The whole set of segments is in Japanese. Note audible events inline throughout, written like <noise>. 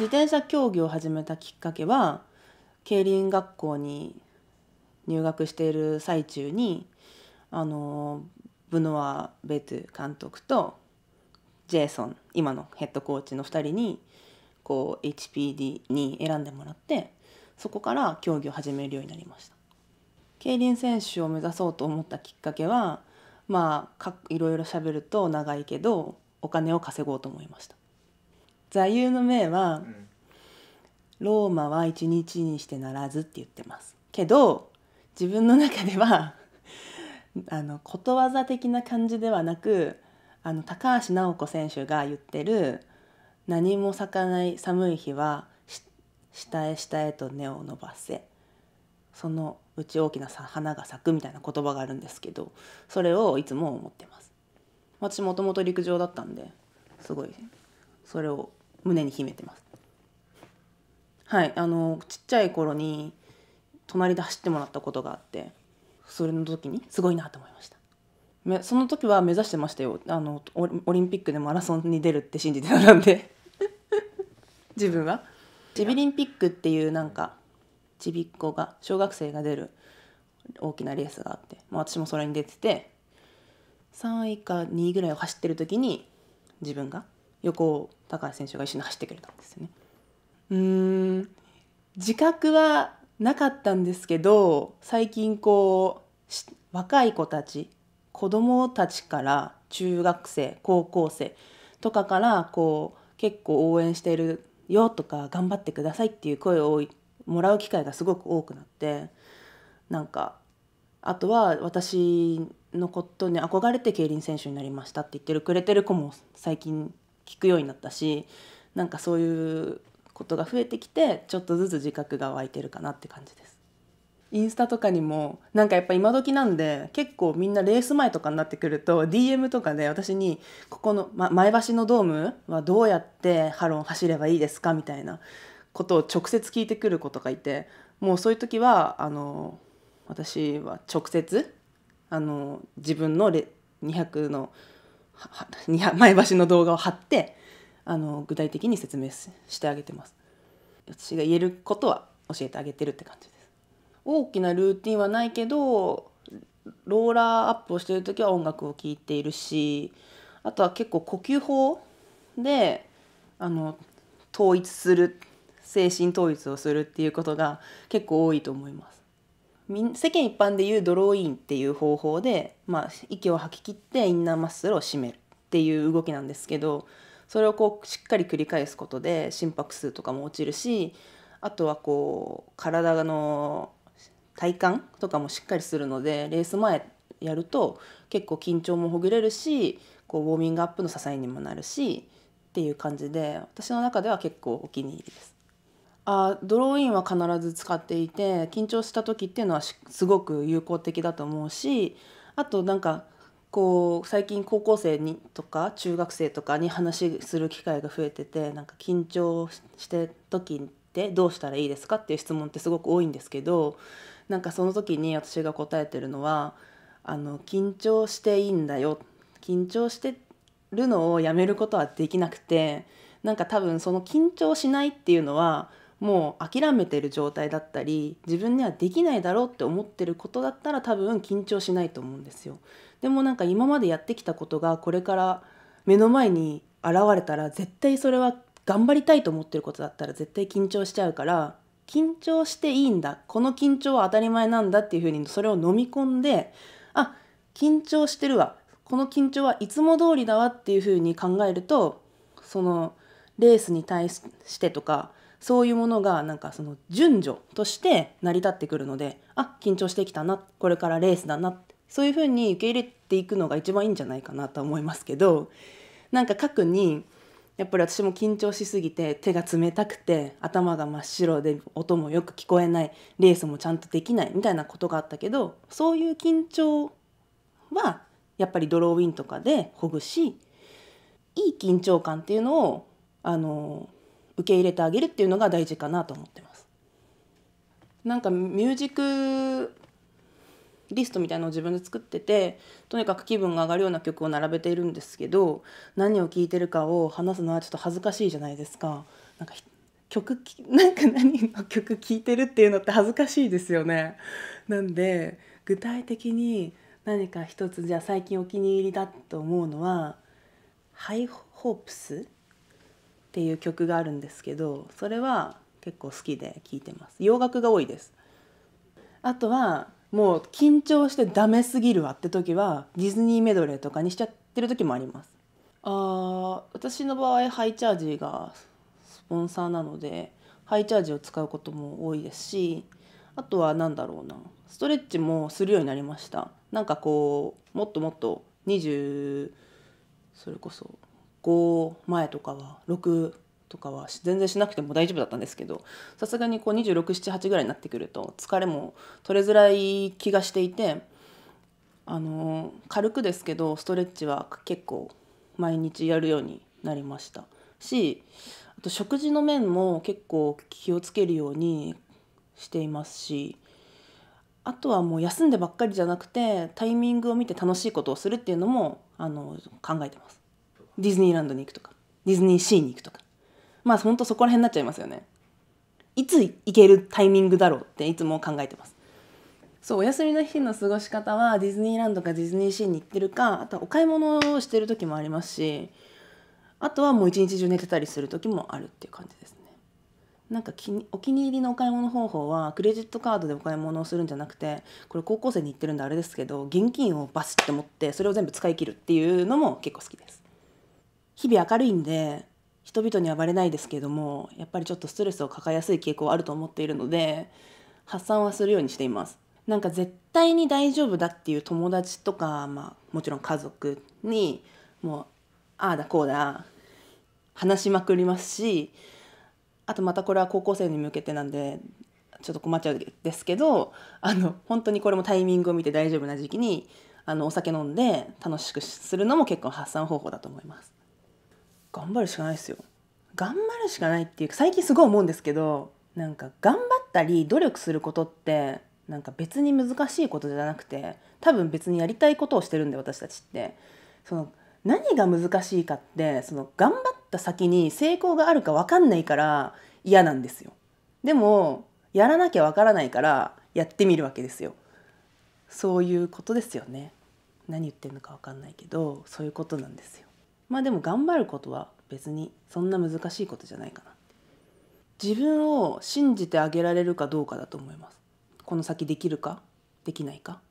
自転車競技を始めたきっかけは競輪学校に入学している最中にあのブノア・ベトゥ監督とジェイソン今のヘッドコーチの2人にこう HPD に選んでもらってそこから競技を始めるようになりました。競輪選手を目指そうと思ったきっかけはまあいろいろ喋ると長いけどお金を稼ごうと思いました。座右の銘は、うん、ローマは一日にしてならず」って言ってます。けど自分の中では <laughs> あのことわざ的な感じではなくあの高橋尚子選手が言ってる「何も咲かない寒い日は下へ下へと根を伸ばせ」そのうち大きな花が咲くみたいな言葉があるんですけどそれをいつも思ってます。私もともと陸上だったんですごいそれを胸に秘めてます。はいあのちっちゃい頃に隣で走ってもらったことがあってそれの時にすごいなと思いました。その時は目指してましたよ。あのオリンピックでマラソンに出るって信じてたんで。<laughs> 自分は。ジビリンピックっていうなんかちびっ子が小学生が出る大きなレースがあって、まあ、私もそれに出てて3位か2位ぐらいを走ってる時に自分が横を高橋選手が一緒に走ってくれたんですよね。うん自覚はなかったんですけど最近こう若い子たち子供たちから中学生高校生とかからこう結構応援してるよとか頑張ってくださいっていう声をもらう機会がすごく多くなってなんかあとは私のことに憧れて競輪選手になりましたって言ってるくれてる子も最近聞くようになったしなんかそういうことが増えてきてちょっとずつ自覚が湧いてるかなって感じです。インスタとかにもなんかやっぱ今時なんで結構みんなレース前とかになってくると DM とかで私にここの、ま、前橋のドームはどうやってハロン走ればいいですかみたいなことを直接聞いてくる子とかいてもうそういう時はあの私は直接あの自分の200の <laughs> 前橋の動画を貼ってあの具体的に説明してあげてます。私が言えることは教えてあげてるって感じです。大きなルーティンはないけどローラーアップをしてる時は音楽を聴いているしあとは結構呼吸法であの統一する精神統一をするっていうことが結構多いと思います。世間一般でいうドローインっていう方法で、まあ、息を吐き切ってインナーマッスルを締めるっていう動きなんですけどそれをこうしっかり繰り返すことで心拍数とかも落ちるしあとはこう体の体幹とかもしっかりするのでレース前やると結構緊張もほぐれるしこうウォーミングアップの支えにもなるしっていう感じで私の中では結構お気に入りです。あドローインは必ず使っていて緊張した時っていうのはすごく有効的だと思うしあとなんかこう最近高校生にとか中学生とかに話する機会が増えててなんか緊張して時ってどうしたらいいですかっていう質問ってすごく多いんですけどなんかその時に私が答えてるのはあの緊張していいんだよ。緊張してるのをやめることはできなくてなんか多分その緊張しないっていうのはもう諦めてる状態だったり自分にはできないだろうって思ってることだったら多分緊張しないと思うんですよ。でもなんか今までやってきたことがこれから目の前に現れたら絶対それは頑張りたいと思ってることだったら絶対緊張しちゃうから緊張していいんだこの緊張は当たり前なんだっていうふうにそれを飲み込んであ緊張してるわこの緊張はいつも通りだわっていうふうに考えるとそのレースに対してとかそういうものがなんかその順序として成り立ってくるのであ緊張してきたなこれからレースだなそういうふうに受け入れていくのが一番いいんじゃないかなと思いますけどなんか過去にやっぱり私も緊張しすぎて手が冷たくて頭が真っ白で音もよく聞こえないレースもちゃんとできないみたいなことがあったけどそういう緊張はやっぱりドローウィンとかでほぐしいい緊張感っていうのをあの受け入れてあげるっていうのが大事かなと思ってます。なんかミュージックリストみたいのを自分で作っててとにかく気分が上がるような曲を並べているんですけど何を聴いてるかを話すのはちょっと恥ずかしいじゃないですか。なんか曲 <laughs> なんか何の曲聴いてるっていうのって恥ずかしいですよね。なんで具体的に何か一つじゃあ最近お気に入りだと思うのは「ハイホープス」っていう曲があるんですけどそれは結構好きで聴いてます。洋楽が多いです。あとはもう緊張してダメすぎるわって時はディズニーメドレーとかにしちゃってる時もあります。あ私の場合ハイチャージがスポンサーなのでハイチャージを使うことも多いですしあとは何だろうなストレッチもするようになりました。なんかこうもっともっと20それこそ5前とかは6とかは全然しなくても大丈夫だったんですけどさすがにこう2678ぐらいになってくると疲れも取れづらい気がしていてあの軽くですけどストレッチは結構毎日やるようになりましたしあと食事の面も結構気をつけるようにしていますしあとはもう休んでばっかりじゃなくてタイミングを見て楽しいことをするっていうのもあの考えてます。ディズニーランドに行くとかディズニーシーに行くとかまあほんとそこら辺になっちゃいますよね。いつ行けるタイミングだろうっていつも考えてます。そうお休みの日の過ごし方はディズニーランドかディズニーシーに行ってるかあとはお買い物をしてる時もありますしあとはもう一日中寝てたりする時もあるっていう感じですね。なんかお気に入りのお買い物方法はクレジットカードでお買い物をするんじゃなくてこれ高校生に言ってるんであれですけど現金をバスって持ってそれを全部使い切るっていうのも結構好きです日々明るいんで人々にはバレないですけどもやっぱりちょっとストレスを抱えやすい傾向はあると思っているので発散はするようにしています。なんか絶対に大丈夫だっていう友達とか、まあ、もちろん家族にもうああだこうだ話しまくりますしあとまたこれは高校生に向けてなんでちょっと困っちゃうんですけどあの本当にこれもタイミングを見て大丈夫な時期にあのお酒飲んで楽しくするのも結構発散方法だと思います。頑張るしかないですよ頑張るしかないっていうか最近すごい思うんですけどなんか頑張ったり努力することってなんか別に難しいことじゃなくて多分別にやりたいことをしてるんで私たちってその何が難しいかってその頑張った先に成功があるか分かんないから嫌なんですよ。でもやらなきゃ分からないからやってみるわけですよ。そういうことですよね。何言ってるのか分かんないけどそういうことなんですよ。まあでも頑張ることは別にそんな難しいことじゃないかな。自分を信じてあげられるかどうかだと思います。この先できるか？できないか？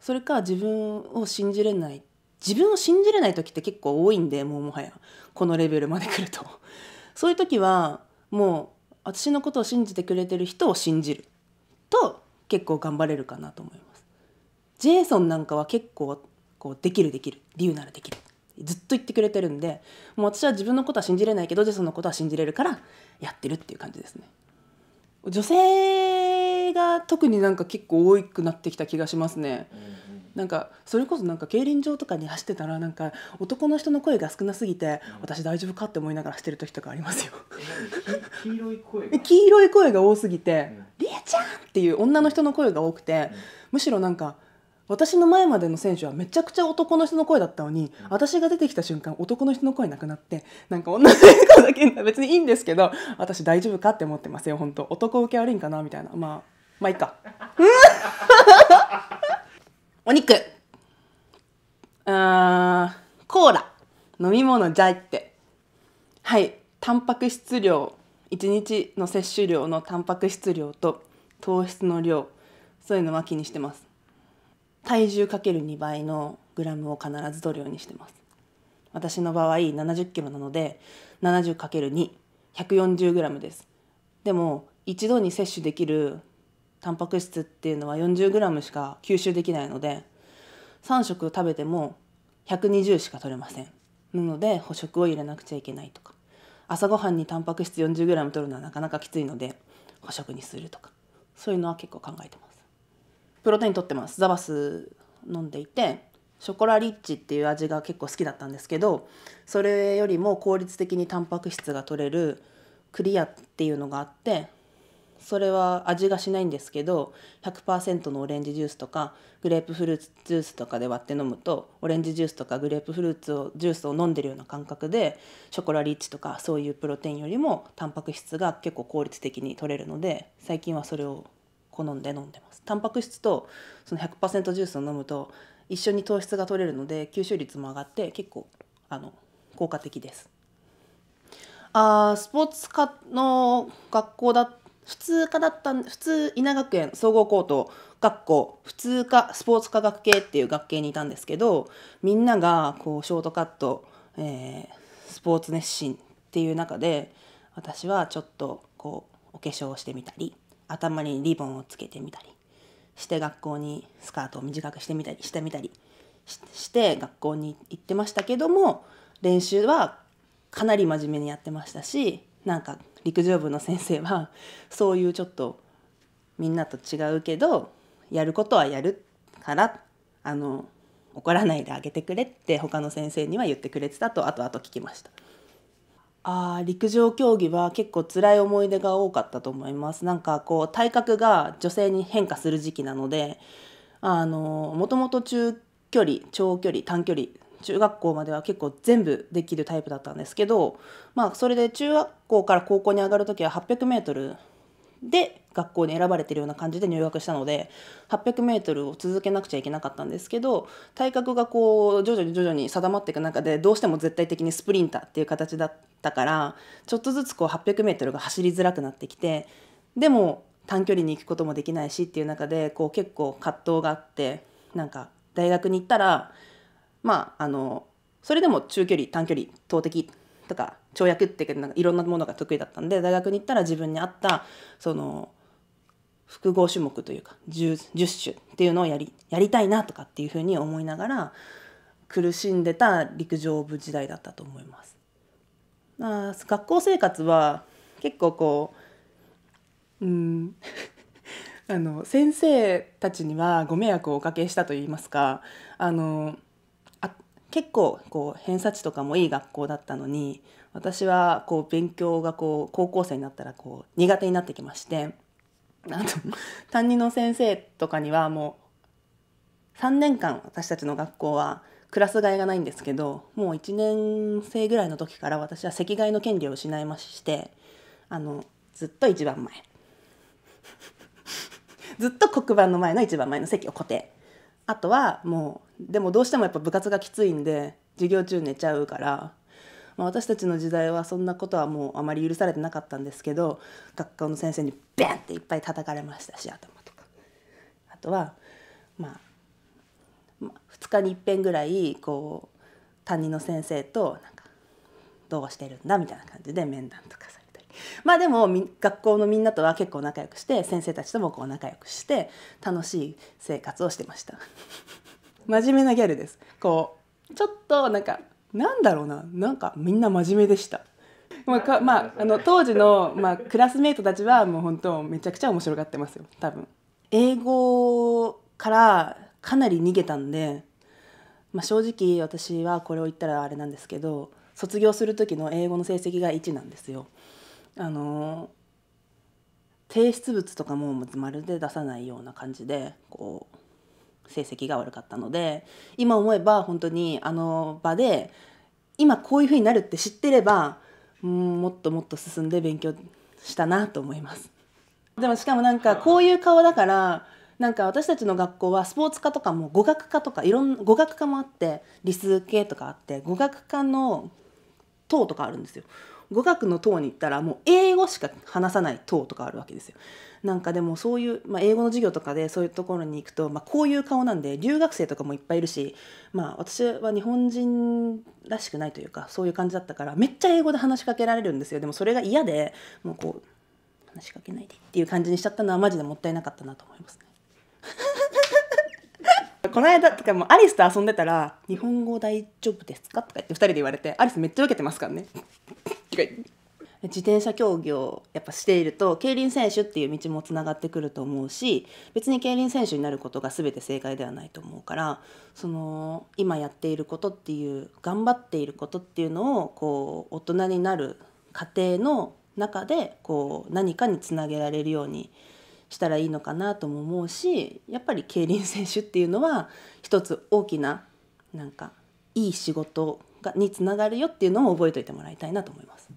それか自分を信じれない。自分を信じれない時って結構多いんでもうもはや。このレベルまで来ると。そういう時はもう私のことを信じてくれてる人を信じる。と結構頑張れるかなと思います。ジェイソンなんかは結構こうできるできる。理由ならできる。ずっと言ってくれてるんでもう私は自分のことは信じれないけどジェイソンのことは信じれるからやってるっていう感じですね。女性が特になんか結構多くなってきた気がしますね、うんなんかそれこそなんか競輪場とかに走ってたらなんか男の人の声が少なすぎて、私大丈夫かって思いながら走ってる時とかありますよ。<laughs> 黄色い声が？<laughs> 黄色い声が多すぎて「り、う、え、ちゃん!」っていう女の人の声が多くて、むしろなんか私の前までの選手はめちゃくちゃ男の人の声だったのに、私が出てきた瞬間男の人の声なくなってなんか女の人だけ別にいいんですけど私大丈夫かって思ってますよ本当。男受け悪いんかなみたいな。まあまあいいか。お肉。あーコーラ。飲み物じゃいって。はい。タンパク質量。1日の摂取量のタンパク質量と糖質の量。そういうのは気にしてます体重かける2倍のグラムを必ず取るようにしてます。私の場合70キロなので 70×2140 グラムです。でも一度に摂取できるタンパク質っていうのは 40g しか吸収できないので3食食べても120しか取れません。なので補食を入れなくちゃいけないとか。朝ごはんにタンパク質 40g 取るのはなかなかきついので補食にするとか。そういうのは結構考えてます。プロテイン取ってます。ザバス飲んでいてショコラリッチっていう味が結構好きだったんですけどそれよりも効率的にタンパク質が取れるクリアっていうのがあってそれは味がしないんですけど100%のオレンジジュースとかグレープフルーツジュースとかで割って飲むとオレンジジュースとかグレープフルーツをジュースを飲んでるような感覚でショコラリッチとかそういうプロテインよりもタンパク質が結構効率的に取れるので最近はそれを好んで飲んでます。タンパク質とその100%ジュースを飲むと一緒に糖質が取れるので吸収率も上がって結構あの効果的です。あースポーツ科の学校だ普通科だった普通稲学園総合高等学校普通科スポーツ科学系っていう学系にいたんですけどみんながこうショートカット、えースポーツ熱心っていう中で私はちょっとこうお化粧をしてみたり頭にリボンをつけてみたりして学校にスカートを短くしてみたりしてみたりして学校に行ってましたけども練習はかなり真面目にやってましたしなんか陸上部の先生はそういうちょっとみんなと違うけどやることはやるからあの怒らないであげてくれって他の先生には言ってくれてたと後々聞きました。あ陸上競技は結構辛い思い出が多かったと思います。なんかこう体格が女性に変化する時期なのであのもともと中距離長距離短距離中学校までは結構全部できるタイプだったんですけどまあそれで中学校から高校に上がる時は 800m で学校に選ばれてるような感じで入学したので 800m を続けなくちゃいけなかったんですけど体格がこう徐々に徐々に定まっていく中でどうしても絶対的にスプリンターっていう形だったからちょっとずつこう 800m が走りづらくなってきてでも短距離に行くこともできないしっていう中でこう結構葛藤があってなんか大学に行ったらまああのそれでも中距離短距離投擲とか跳躍っていうかいろんなものが得意だったんで大学に行ったら自分に合ったその複合種目というか 10, 10種っていうのをやりやりたいなとかっていうふうに思いながら苦しんでた陸上部時代だったと思います。あ学校生活は結構こううん <laughs> あの先生たちにはご迷惑をおかけしたといいますかあのあ結構こう偏差値とかもいい学校だったのに私はこう勉強がこう高校生になったらこう苦手になってきましてあと担任の先生とかにはもう3年間私たちの学校はクラス替えがないんですけどもう1年生ぐらいの時から私は席替えの権利を失いましてあのずっと一番前。<laughs> ずっと黒板の前の一番前の席を固定。あとはもうでもどうしてもやっぱ部活がきついんで授業中寝ちゃうから、まあ、私たちの時代はそんなことはもうあまり許されてなかったんですけど学校の先生にベンっていっぱい叩かれましたし頭とか。あとはまあまあ2日にいっぺんぐらいこう担任の先生となんかどうしてるんだみたいな感じで面談とかされたり。まあでも学校のみんなとは結構仲良くして先生たちともこう仲良くして楽しい生活をしてました。<laughs> 真面目なギャルです。こうちょっとなんかなんだろうな。なんかみんな真面目でした。まあかまあ、あの当時の、まあ、クラスメートたちはもう本当めちゃくちゃ面白がってますよ。多分。英語からかなり逃げたんで、まあ、正直私はこれを言ったらあれなんですけど卒業する時の英語の成績が1なんですよ。あの提出物とかもまるで出さないような感じでこう成績が悪かったので今思えば本当にあの場で今こういうふうになるって知ってればうんもっともっと進んで勉強したなと思います。でもしかもなんかこういう顔だからなんか私たちの学校はスポーツ科とかも語学科とかいろんな語学科もあって理数系とかあって語学科の等とかあるんですよ。語学の等に行ったらもう英語しか話さない等とかあるわけですよ。なんかでもそういう、まあ、英語の授業とかでそういうところに行くと、まあ、こういう顔なんで留学生とかもいっぱいいるし、まあ、私は日本人らしくないというかそういう感じだったからめっちゃ英語で話しかけられるんですよでもそれが嫌でもうこう話しかけないでっていう感じにしちゃったのはマジでもったいなかったなと思いますね。<laughs> この間とかもアリスと遊んでたら「日本語大丈夫ですか?」とか言って2人で言われてアリスめっちゃ受けてますからね。自転車競技をやっぱしていると競輪選手っていう道もつながってくると思うし別に競輪選手になることが全て正解ではないと思うからその今やっていることっていう頑張っていることっていうのをこう大人になる過程の中でこう何かにつなげられるようにしたらいいのかなとも思うしやっぱり競輪選手っていうのは一つ大きななんかいい仕事がにつながるよっていうのも覚えておいてもらいたいなと思います。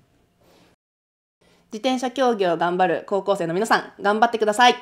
自転車競技を頑張る高校生の皆さん頑張ってください